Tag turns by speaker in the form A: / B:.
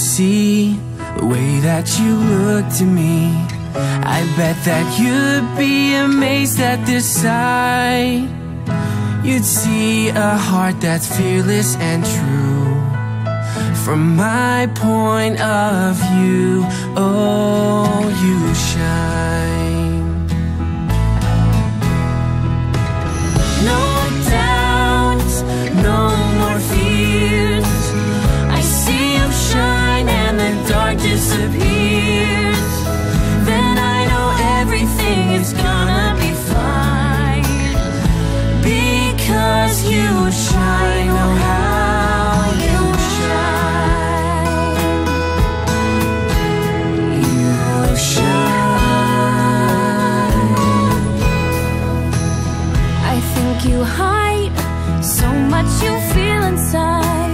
A: see the way that you looked at me. I bet that you'd be amazed at this sight. You'd see a heart that's fearless and true. From my point of view, oh disappears, then I know everything is gonna be fine. Because you shine, oh how you shine. You shine. I think you hide so much you feel inside.